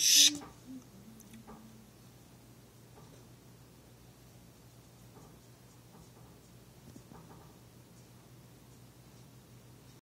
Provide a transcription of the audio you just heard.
Shh.